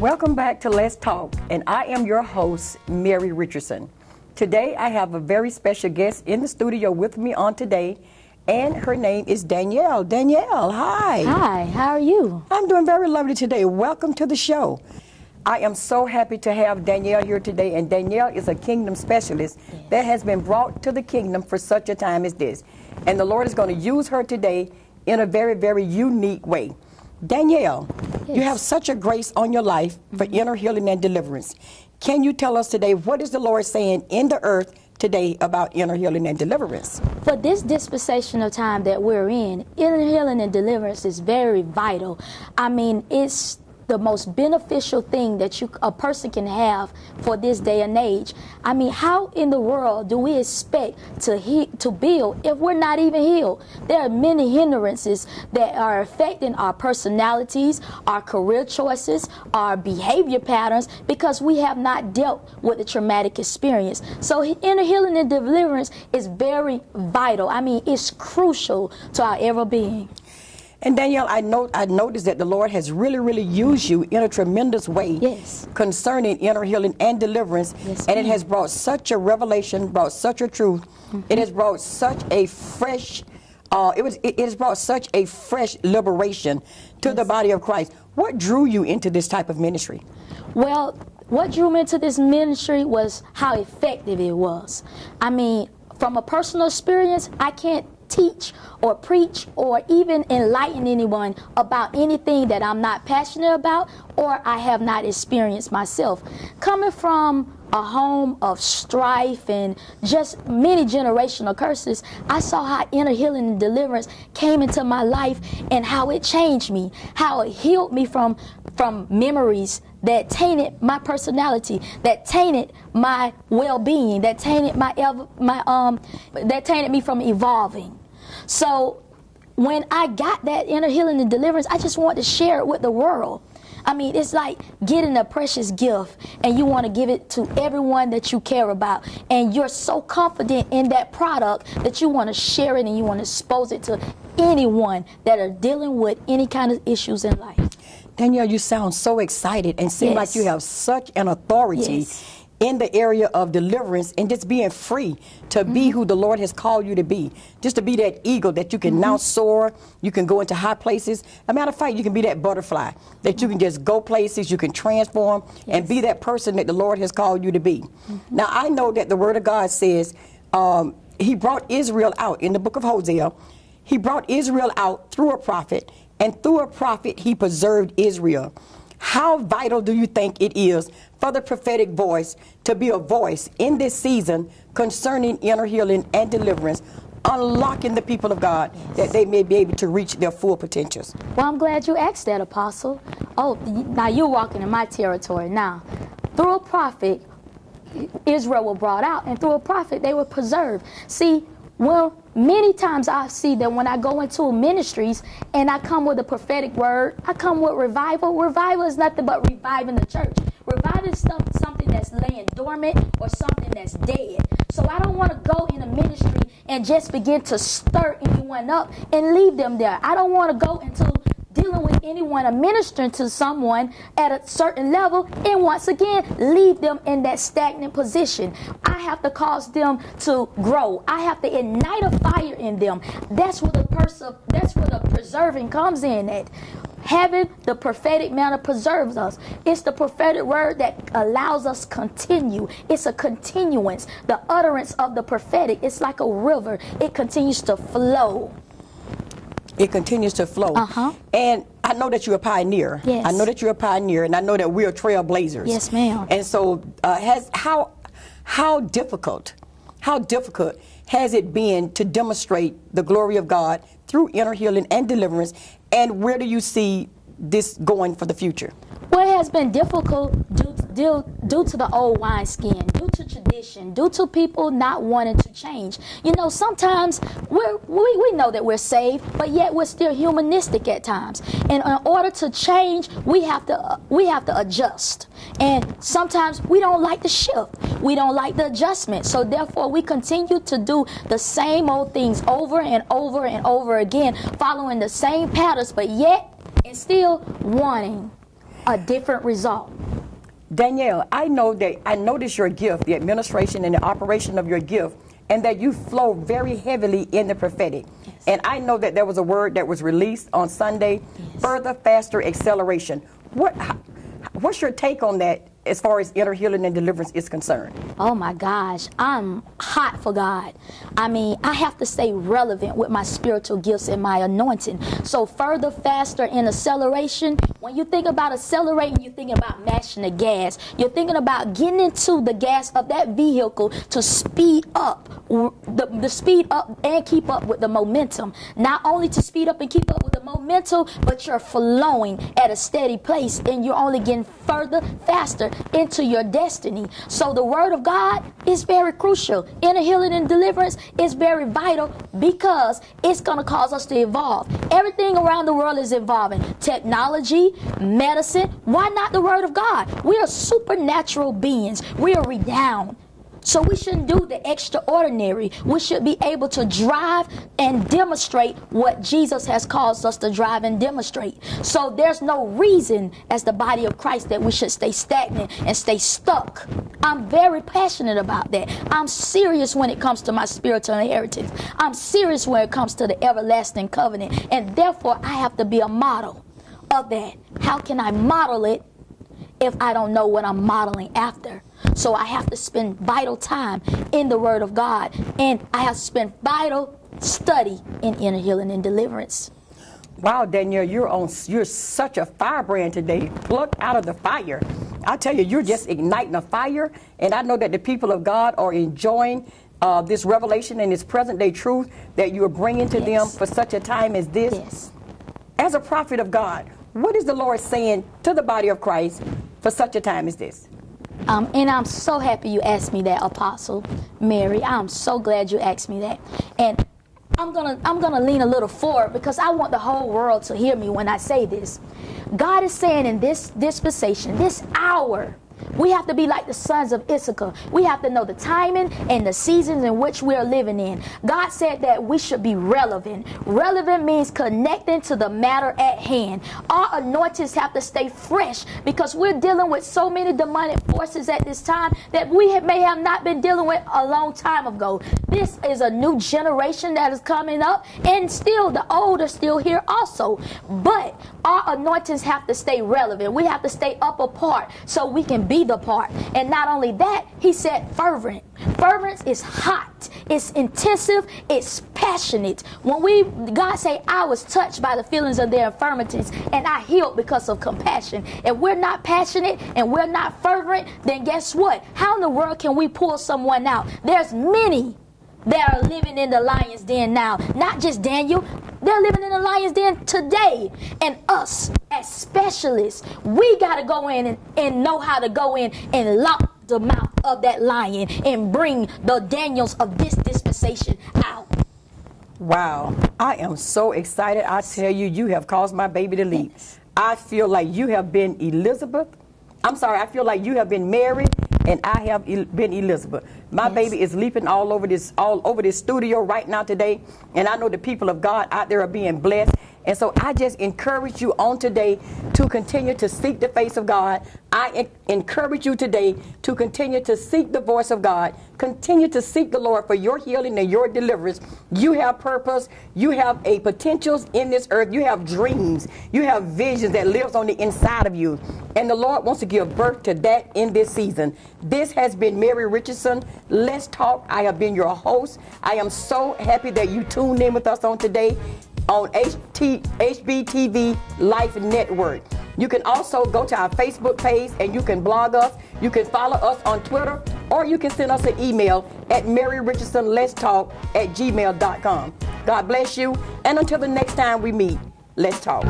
Welcome back to Let's Talk, and I am your host, Mary Richardson. Today, I have a very special guest in the studio with me on today, and her name is Danielle. Danielle, hi. Hi, how are you? I'm doing very lovely today. Welcome to the show. I am so happy to have Danielle here today, and Danielle is a kingdom specialist yes. that has been brought to the kingdom for such a time as this. And the Lord is going to use her today in a very, very unique way. Danielle, yes. you have such a grace on your life for mm-hmm. inner healing and deliverance. Can you tell us today what is the Lord saying in the earth today about inner healing and deliverance? For this dispensation of time that we're in, inner healing and deliverance is very vital. I mean, it's the most beneficial thing that you a person can have for this day and age. I mean, how in the world do we expect to he, to build if we're not even healed? There are many hindrances that are affecting our personalities, our career choices, our behavior patterns because we have not dealt with the traumatic experience. So inner healing and deliverance is very vital. I mean, it's crucial to our ever being. And Danielle, I know I noticed that the Lord has really, really used you in a tremendous way yes. concerning inner healing and deliverance. Yes, and it has brought such a revelation, brought such a truth. Mm-hmm. It has brought such a fresh uh, it was it, it, has brought such a fresh liberation to yes. the body of Christ. What drew you into this type of ministry? Well, what drew me into this ministry was how effective it was. I mean, from a personal experience, I can't teach or preach or even enlighten anyone about anything that I'm not passionate about or I have not experienced myself. Coming from a home of strife and just many generational curses, I saw how inner healing and deliverance came into my life and how it changed me, how it healed me from from memories that tainted my personality, that tainted my well-being, that tainted my my um that tainted me from evolving. So when I got that inner healing and deliverance, I just want to share it with the world. I mean, it's like getting a precious gift and you want to give it to everyone that you care about. And you're so confident in that product that you want to share it and you want to expose it to anyone that are dealing with any kind of issues in life. Danielle, you sound so excited and seem yes. like you have such an authority. Yes in the area of deliverance and just being free to mm-hmm. be who the Lord has called you to be. Just to be that eagle that you can mm-hmm. now soar, you can go into high places. A matter of fact, you can be that butterfly that you can just go places, you can transform yes. and be that person that the Lord has called you to be. Mm-hmm. Now, I know that the Word of God says um, He brought Israel out in the book of Hosea. He brought Israel out through a prophet, and through a prophet, He preserved Israel. How vital do you think it is for the prophetic voice to be a voice in this season concerning inner healing and deliverance, unlocking the people of God that they may be able to reach their full potentials? Well, I'm glad you asked that, Apostle. Oh, now you're walking in my territory now. Through a prophet, Israel was brought out, and through a prophet, they were preserved. See, well, many times I see that when I go into ministries and I come with a prophetic word, I come with revival. Revival is nothing but reviving the church. Reviving stuff, something that's laying dormant or something that's dead. So I don't want to go in a ministry and just begin to stir anyone up and leave them there. I don't want to go into dealing with anyone or ministering to someone at a certain level and once again leave them in that stagnant position. I have to cause them to grow. I have to ignite a fire in them. That's where the pers- that's where the preserving comes in at. Having the prophetic manner preserves us. It's the prophetic word that allows us continue. It's a continuance. The utterance of the prophetic. It's like a river. It continues to flow it continues to flow. Uh-huh. And I know that you're a pioneer. Yes. I know that you're a pioneer, and I know that we're trailblazers. Yes, ma'am. And so, uh, has how how difficult, how difficult has it been to demonstrate the glory of God through inner healing and deliverance? And where do you see this going for the future? Well, it has been difficult due, due, due to the old wineskin, due to tradition, due to people not wanting to change. You know, sometimes we're, we, we know that we're saved, but yet we're still humanistic at times. And in order to change, we have to uh, we have to adjust. And sometimes we don't like the shift. We don't like the adjustment. So therefore, we continue to do the same old things over and over and over again, following the same patterns, but yet and still wanting a different result. Danielle, I know that I notice your gift, the administration and the operation of your gift, and that you flow very heavily in the prophetic. Yes. And I know that there was a word that was released on Sunday, yes. further, faster acceleration. What, what's your take on that as far as inner healing and deliverance is concerned? Oh my gosh, I'm hot for God. I mean, I have to stay relevant with my spiritual gifts and my anointing. So, further, faster, and acceleration. When you think about accelerating, you're thinking about mashing the gas. You're thinking about getting into the gas of that vehicle to speed up, the, the speed up and keep up with the momentum. Not only to speed up and keep up with momentum, but you're flowing at a steady pace and you're only getting further, faster into your destiny. So the word of God is very crucial. Inner healing and deliverance is very vital because it's going to cause us to evolve. Everything around the world is evolving. Technology, medicine, why not the word of God? We are supernatural beings. We are renowned. So we shouldn't do the extraordinary. We should be able to drive and demonstrate what Jesus has caused us to drive and demonstrate. So there's no reason as the body of Christ that we should stay stagnant and stay stuck. I'm very passionate about that. I'm serious when it comes to my spiritual inheritance. I'm serious when it comes to the everlasting covenant. And therefore, I have to be a model of that. How can I model it if I don't know what I'm modeling after? So I have to spend vital time in the Word of God, and I have to spend vital study in inner healing and deliverance. Wow, Danielle, you're on. You're such a firebrand today, plucked out of the fire. I tell you, you're just igniting a fire, and I know that the people of God are enjoying uh, this revelation and this present day truth that you are bringing to yes. them for such a time as this. Yes. As a prophet of God, what is the Lord saying to the body of Christ for such a time as this? Um, and I'm so happy you asked me that, Apostle Mary. I'm so glad you asked me that. And I'm gonna I'm gonna lean a little forward because I want the whole world to hear me when I say this. God is saying in this dispensation, this hour, we have to be like the sons of Issachar. We have to know the timing and the seasons in which we are living in. God said that we should be relevant. Relevant means connecting to the matter at hand. Our anointings have to stay fresh because we're dealing with so many demonic forces at this time that we may have not been dealing with a long time ago. This is a new generation that is coming up, and still the old are still here also. But our anointings have to stay relevant. We have to stay up apart so we can be the part. And not only that, he said fervent. Fervent is hot, it's intensive, it's passionate. When we God say I was touched by the feelings of their infirmities and I healed because of compassion. If we're not passionate and we're not fervent, then guess what? How in the world can we pull someone out? There's many that are living in the lion's den now. Not just Daniel, they're living in the lion's den today. And us, as specialists, we got to go in and, and know how to go in and lock the mouth of that lion and bring the Daniels of this dispensation out. Wow, I am so excited. I tell you, you have caused my baby to leap. I feel like you have been Elizabeth. I'm sorry, I feel like you have been Mary and I have been Elizabeth. My yes. baby is leaping all over this all over this studio right now today, and I know the people of God out there are being blessed. And so I just encourage you on today to continue to seek the face of God. I encourage you today to continue to seek the voice of God. Continue to seek the Lord for your healing and your deliverance. You have purpose. You have a potentials in this earth. You have dreams. You have visions that lives on the inside of you. And the Lord wants to give birth to that in this season. This has been Mary Richardson. Let's talk. I have been your host. I am so happy that you tuned in with us on today on HT, HBTV Life Network. You can also go to our Facebook page and you can blog us. You can follow us on Twitter or you can send us an email at Mary Richardson Let's Talk at gmail.com. God bless you. And until the next time we meet, let's talk.